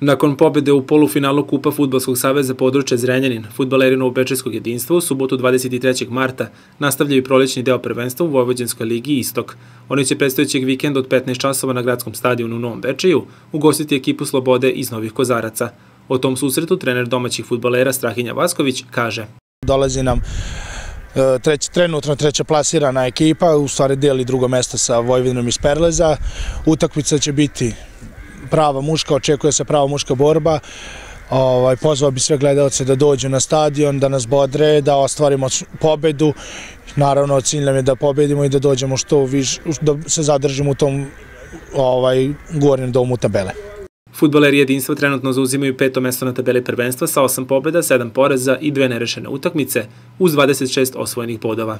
Nakon pobede u polufinalu Kupa Futbolskog saveza područja Zrenjanin, futbaleri Novopečeskog jedinstva u subotu 23. marta nastavljaju prolećni deo prvenstva u Vojvođanskoj ligi Istok. Oni će predstojećeg vikenda od 15 časova na gradskom stadionu u Novom Bečeju ugostiti ekipu Slobode iz Novih Kozaraca. O tom susretu trener domaćih futbalera Strahinja Vasković kaže. Dolazi nam e, trenutno treća plasirana ekipa, u stvari deli drugo mesto sa Vojvodinom iz Perleza. Utakmica će biti prava muška, očekuje se prava muška borba. Ovaj, pozvao bi sve gledalce da dođu na stadion, da nas bodre, da ostvarimo pobedu. Naravno, cilj nam je da pobedimo i da dođemo što više, da se zadržimo u tom ovaj, gornjem domu tabele. Futbaleri jedinstva trenutno zauzimaju peto mesto na tabeli prvenstva sa osam pobjeda, sedam poreza i dve nerešene utakmice uz 26 osvojenih bodova.